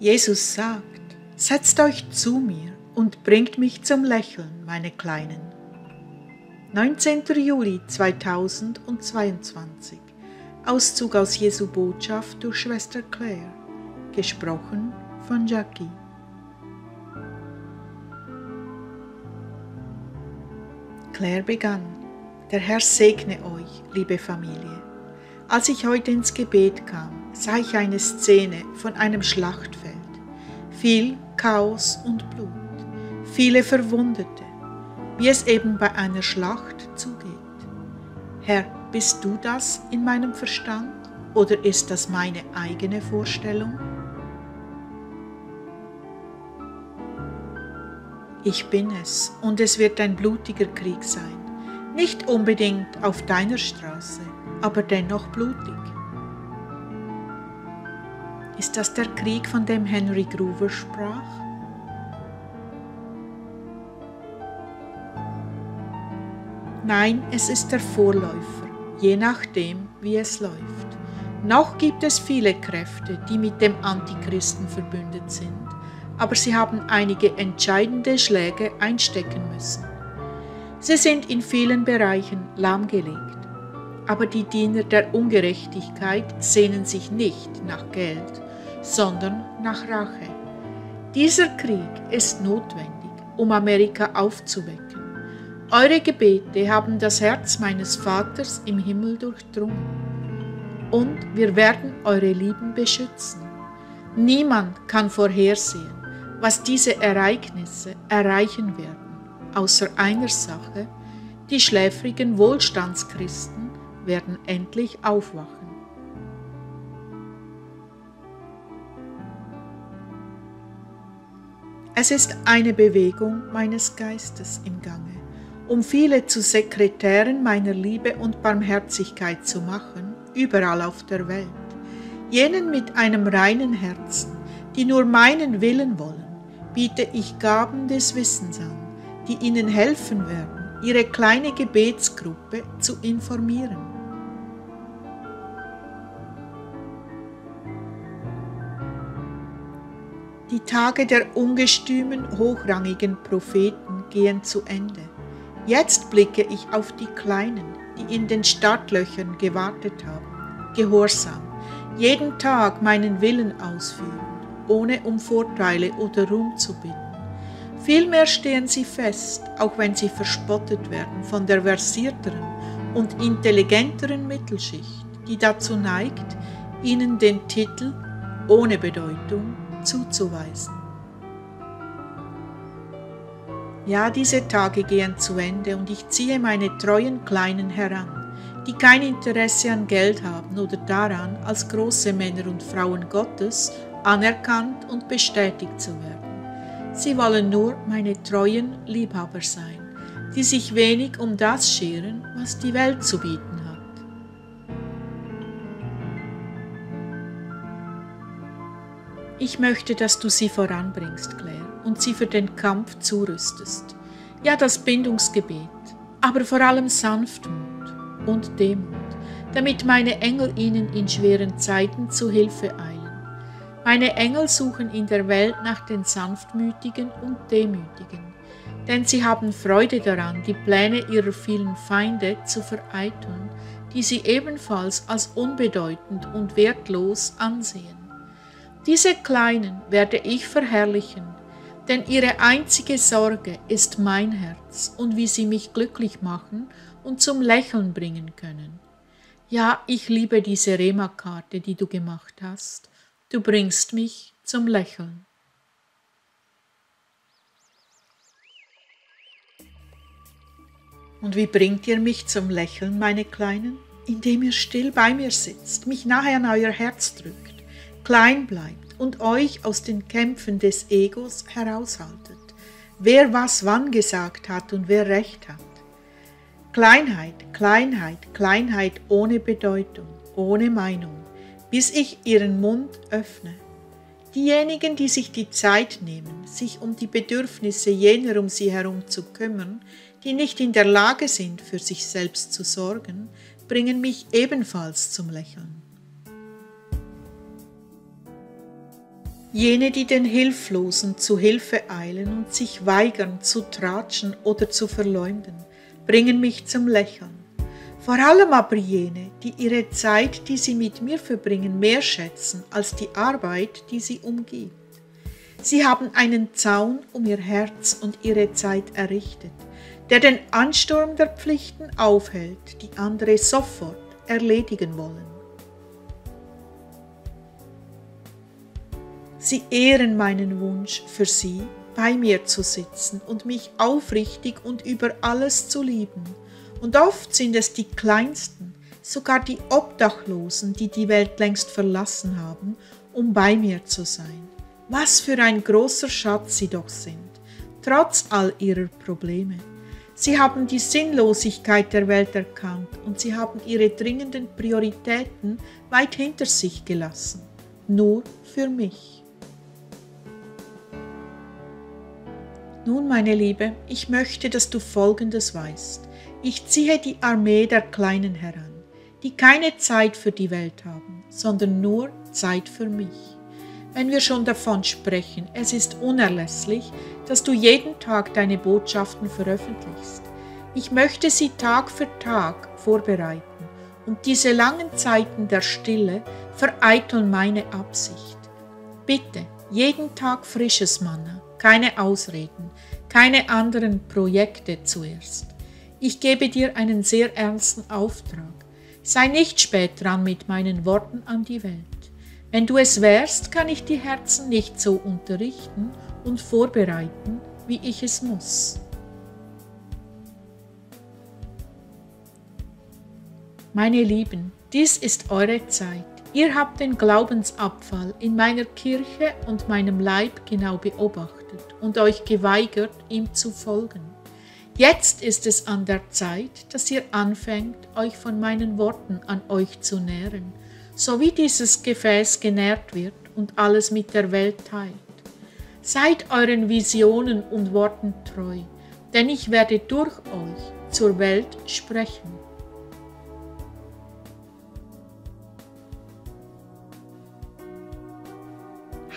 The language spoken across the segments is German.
Jesus sagt, setzt euch zu mir und bringt mich zum Lächeln, meine Kleinen. 19. Juli 2022 Auszug aus Jesu Botschaft durch Schwester Claire, gesprochen von Jackie. Claire begann, der Herr segne euch, liebe Familie. Als ich heute ins Gebet kam, sah ich eine Szene von einem Schlachtfeld. Viel Chaos und Blut, viele Verwundete, wie es eben bei einer Schlacht zugeht. Herr, bist du das in meinem Verstand oder ist das meine eigene Vorstellung? Ich bin es und es wird ein blutiger Krieg sein. Nicht unbedingt auf deiner Straße, aber dennoch blutig. Ist das der Krieg, von dem Henry Groover sprach? Nein, es ist der Vorläufer, je nachdem, wie es läuft. Noch gibt es viele Kräfte, die mit dem Antichristen verbündet sind, aber sie haben einige entscheidende Schläge einstecken müssen. Sie sind in vielen Bereichen lahmgelegt. Aber die Diener der Ungerechtigkeit sehnen sich nicht nach Geld, sondern nach Rache. Dieser Krieg ist notwendig, um Amerika aufzuwecken. Eure Gebete haben das Herz meines Vaters im Himmel durchdrungen. Und wir werden eure Lieben beschützen. Niemand kann vorhersehen, was diese Ereignisse erreichen werden, außer einer Sache, die schläfrigen Wohlstandschristen werden endlich aufwachen. Es ist eine Bewegung meines Geistes im Gange, um viele zu Sekretären meiner Liebe und Barmherzigkeit zu machen, überall auf der Welt. Jenen mit einem reinen Herzen, die nur meinen Willen wollen, biete ich Gaben des Wissens an, die ihnen helfen werden, ihre kleine Gebetsgruppe zu informieren. Die Tage der ungestümen, hochrangigen Propheten gehen zu Ende. Jetzt blicke ich auf die Kleinen, die in den Startlöchern gewartet haben, gehorsam, jeden Tag meinen Willen ausführen, ohne um Vorteile oder Ruhm zu bitten. Vielmehr stehen sie fest, auch wenn sie verspottet werden von der versierteren und intelligenteren Mittelschicht, die dazu neigt, ihnen den Titel ohne Bedeutung zuzuweisen. Ja, diese Tage gehen zu Ende und ich ziehe meine treuen Kleinen heran, die kein Interesse an Geld haben oder daran, als große Männer und Frauen Gottes anerkannt und bestätigt zu werden. Sie wollen nur meine treuen Liebhaber sein, die sich wenig um das scheren, was die Welt zu bieten Ich möchte, dass du sie voranbringst, Claire, und sie für den Kampf zurüstest. Ja, das Bindungsgebet, aber vor allem Sanftmut und Demut, damit meine Engel ihnen in schweren Zeiten zu Hilfe eilen. Meine Engel suchen in der Welt nach den Sanftmütigen und Demütigen, denn sie haben Freude daran, die Pläne ihrer vielen Feinde zu vereiteln, die sie ebenfalls als unbedeutend und wertlos ansehen. Diese Kleinen werde ich verherrlichen, denn ihre einzige Sorge ist mein Herz und wie sie mich glücklich machen und zum Lächeln bringen können. Ja, ich liebe diese Rema-Karte, die du gemacht hast. Du bringst mich zum Lächeln. Und wie bringt ihr mich zum Lächeln, meine Kleinen? Indem ihr still bei mir sitzt, mich nahe an euer Herz drückt klein bleibt und euch aus den Kämpfen des Egos heraushaltet, wer was wann gesagt hat und wer recht hat. Kleinheit, Kleinheit, Kleinheit ohne Bedeutung, ohne Meinung, bis ich ihren Mund öffne. Diejenigen, die sich die Zeit nehmen, sich um die Bedürfnisse jener um sie herum zu kümmern, die nicht in der Lage sind, für sich selbst zu sorgen, bringen mich ebenfalls zum Lächeln. Jene, die den Hilflosen zu Hilfe eilen und sich weigern zu tratschen oder zu verleumden, bringen mich zum Lächeln. Vor allem aber jene, die ihre Zeit, die sie mit mir verbringen, mehr schätzen als die Arbeit, die sie umgibt. Sie haben einen Zaun um ihr Herz und ihre Zeit errichtet, der den Ansturm der Pflichten aufhält, die andere sofort erledigen wollen. Sie ehren meinen Wunsch für sie, bei mir zu sitzen und mich aufrichtig und über alles zu lieben. Und oft sind es die Kleinsten, sogar die Obdachlosen, die die Welt längst verlassen haben, um bei mir zu sein. Was für ein großer Schatz sie doch sind, trotz all ihrer Probleme. Sie haben die Sinnlosigkeit der Welt erkannt und sie haben ihre dringenden Prioritäten weit hinter sich gelassen. Nur für mich. Nun, meine Liebe, ich möchte, dass du Folgendes weißt. Ich ziehe die Armee der Kleinen heran, die keine Zeit für die Welt haben, sondern nur Zeit für mich. Wenn wir schon davon sprechen, es ist unerlässlich, dass du jeden Tag deine Botschaften veröffentlichst. Ich möchte sie Tag für Tag vorbereiten und diese langen Zeiten der Stille vereiteln meine Absicht. Bitte, jeden Tag frisches Manna, keine Ausreden, keine anderen Projekte zuerst. Ich gebe dir einen sehr ernsten Auftrag. Sei nicht spät dran mit meinen Worten an die Welt. Wenn du es wärst, kann ich die Herzen nicht so unterrichten und vorbereiten, wie ich es muss. Meine Lieben, dies ist eure Zeit. Ihr habt den Glaubensabfall in meiner Kirche und meinem Leib genau beobachtet und euch geweigert, ihm zu folgen. Jetzt ist es an der Zeit, dass ihr anfängt, euch von meinen Worten an euch zu nähren so wie dieses Gefäß genährt wird und alles mit der Welt teilt. Seid euren Visionen und Worten treu, denn ich werde durch euch zur Welt sprechen.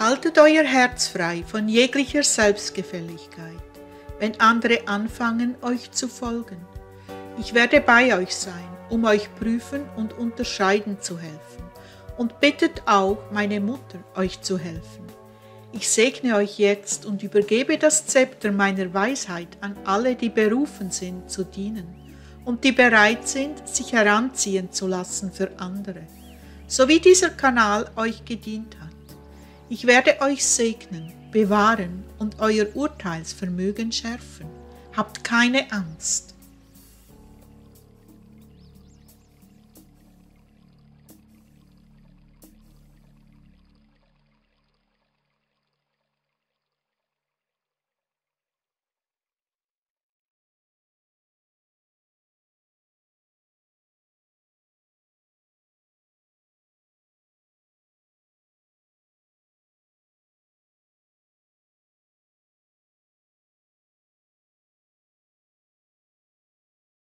Haltet euer Herz frei von jeglicher Selbstgefälligkeit, wenn andere anfangen, euch zu folgen. Ich werde bei euch sein, um euch prüfen und unterscheiden zu helfen und bittet auch meine Mutter, euch zu helfen. Ich segne euch jetzt und übergebe das Zepter meiner Weisheit an alle, die berufen sind zu dienen und die bereit sind, sich heranziehen zu lassen für andere, so wie dieser Kanal euch gedient hat. Ich werde euch segnen, bewahren und euer Urteilsvermögen schärfen. Habt keine Angst.